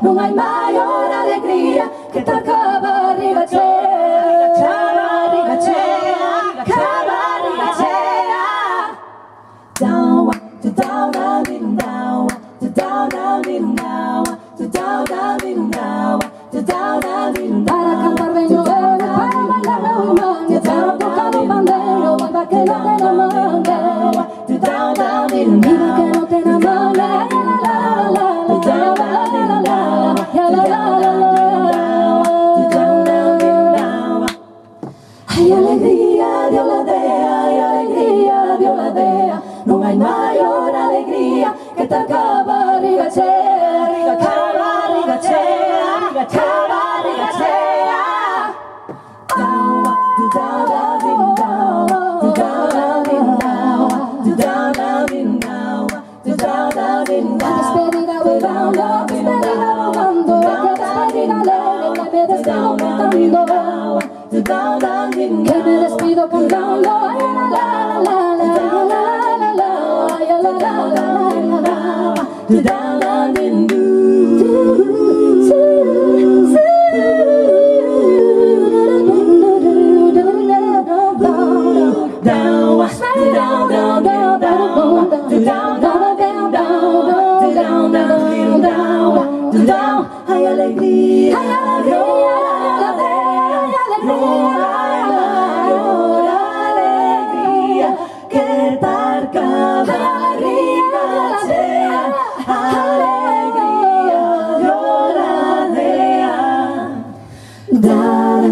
non hai maior alegría que che t'acaba arriva a Hay alegría, Dios la dea, hay alegría, Dios la dea, no hay mayor alegría que tal barriga chea, barriga chea, barriga chea. Despedida que me despido cantando, la la la la la la la la la la retarca barriga sea alegría lloradea dar.